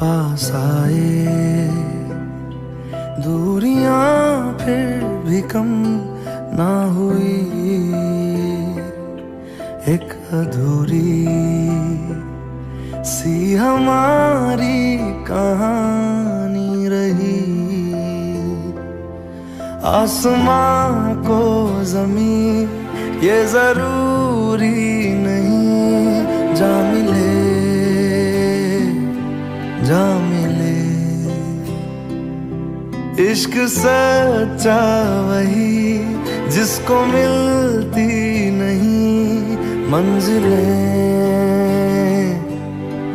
पास आए। दूरियाँ फिर भी कम ना हुई। एक अधूरी सी हमारी कहानी रही। आसमां को ज़मीन, ये ज़रूरी इश्क सच्चा वही जिसको मिलती नहीं, मंजिलें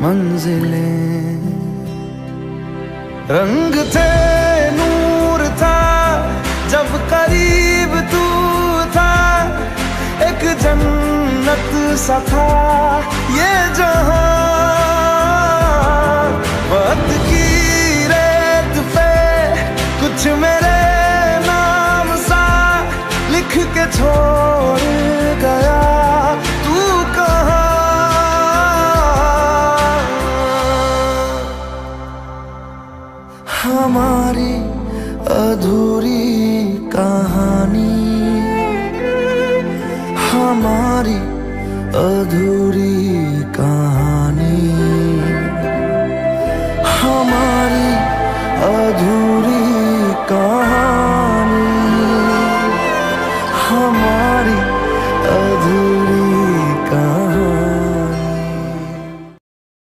मंजिलें। रंग थे, नूर था, जब करीब तू था, एक जन्नत सा था। के छोड़ गया। तू कहा? हमारी अधूरी कहानी। हमारी अधूरी कहानी।